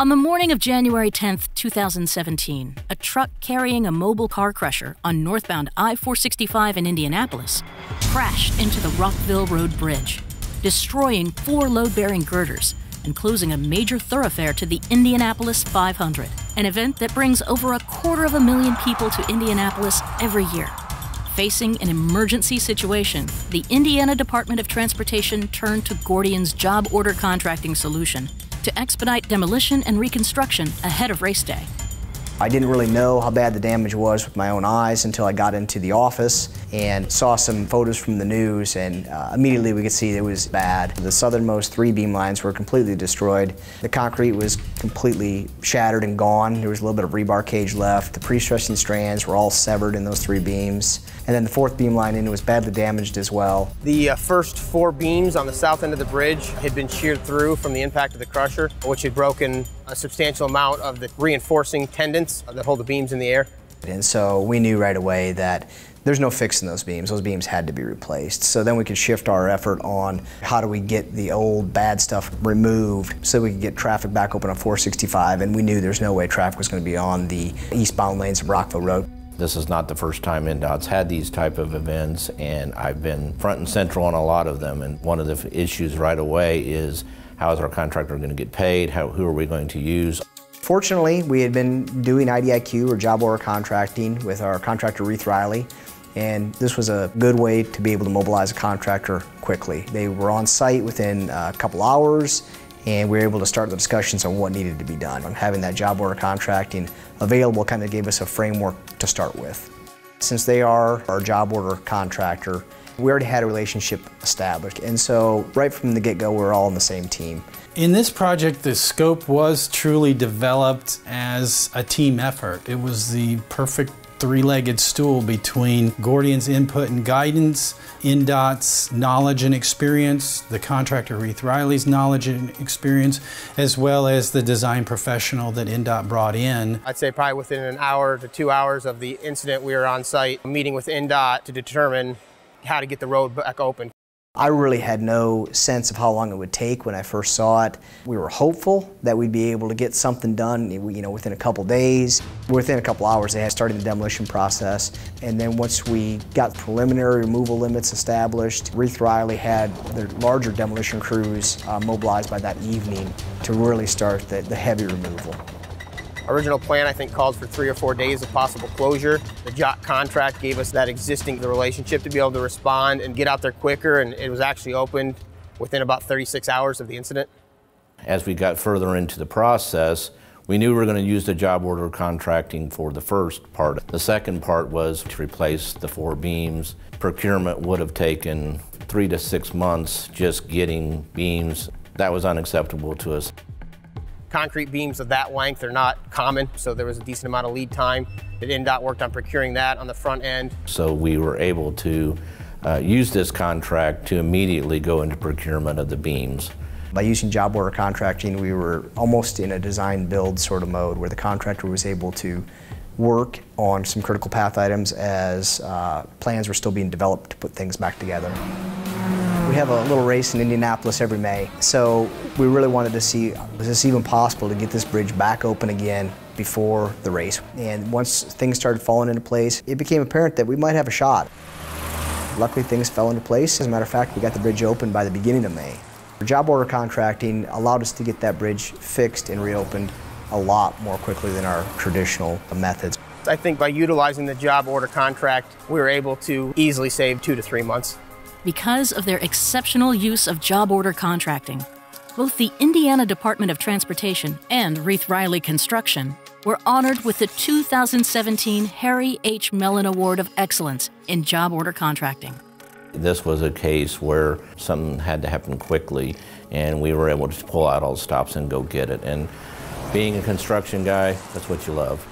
On the morning of January 10, 2017, a truck carrying a mobile car crusher on northbound I 465 in Indianapolis crashed into the Rockville Road Bridge, destroying four load bearing girders and closing a major thoroughfare to the Indianapolis 500, an event that brings over a quarter of a million people to Indianapolis every year. Facing an emergency situation, the Indiana Department of Transportation turned to Gordian's job order contracting solution to expedite demolition and reconstruction ahead of race day. I didn't really know how bad the damage was with my own eyes until I got into the office and saw some photos from the news and uh, immediately we could see it was bad. The southernmost three beam lines were completely destroyed. The concrete was completely shattered and gone. There was a little bit of rebar cage left. The pre-stressing strands were all severed in those three beams. And then the fourth beam line in was badly damaged as well. The uh, first four beams on the south end of the bridge had been sheared through from the impact of the crusher, which had broken a substantial amount of the reinforcing tendons that hold the beams in the air. And so we knew right away that there's no fixing those beams. Those beams had to be replaced. So then we could shift our effort on how do we get the old bad stuff removed so we could get traffic back open on 465. And we knew there's no way traffic was going to be on the eastbound lanes of Rockville Road. This is not the first time INDOT's had these type of events, and I've been front and central on a lot of them. And one of the issues right away is how is our contractor going to get paid? How, who are we going to use? Fortunately, we had been doing IDIQ or job order contracting with our contractor Rieth-Riley, and this was a good way to be able to mobilize a contractor quickly. They were on site within a couple hours, and we were able to start the discussions on what needed to be done. And having that job order contracting available kind of gave us a framework to start with. Since they are our job order contractor, we already had a relationship established, and so right from the get-go, we we're all on the same team. In this project, the scope was truly developed as a team effort. It was the perfect three-legged stool between Gordian's input and guidance, INDOT's knowledge and experience, the contractor Rieth-Riley's knowledge and experience, as well as the design professional that INDOT brought in. I'd say probably within an hour to two hours of the incident, we were on site meeting with INDOT to determine how to get the road back open. I really had no sense of how long it would take when I first saw it. We were hopeful that we'd be able to get something done, you know, within a couple days. Within a couple hours, they had started the demolition process. And then once we got preliminary removal limits established, Rieth-Riley had their larger demolition crews uh, mobilized by that evening to really start the, the heavy removal. Original plan, I think, called for three or four days of possible closure. The JOC contract gave us that existing the relationship to be able to respond and get out there quicker, and it was actually opened within about 36 hours of the incident. As we got further into the process, we knew we were going to use the job order contracting for the first part. The second part was to replace the four beams. Procurement would have taken three to six months just getting beams. That was unacceptable to us. Concrete beams of that length are not common, so there was a decent amount of lead time that INDOT worked on procuring that on the front end. So we were able to uh, use this contract to immediately go into procurement of the beams. By using job order contracting, we were almost in a design build sort of mode where the contractor was able to work on some critical path items as uh, plans were still being developed to put things back together. We have a little race in Indianapolis every May, so we really wanted to see, was this even possible to get this bridge back open again before the race? And once things started falling into place, it became apparent that we might have a shot. Luckily, things fell into place. As a matter of fact, we got the bridge open by the beginning of May. Our Job order contracting allowed us to get that bridge fixed and reopened a lot more quickly than our traditional methods. I think by utilizing the job order contract, we were able to easily save two to three months because of their exceptional use of job order contracting. Both the Indiana Department of Transportation and Rieth-Riley Construction were honored with the 2017 Harry H. Mellon Award of Excellence in Job Order Contracting. This was a case where something had to happen quickly, and we were able to pull out all the stops and go get it. And being a construction guy, that's what you love.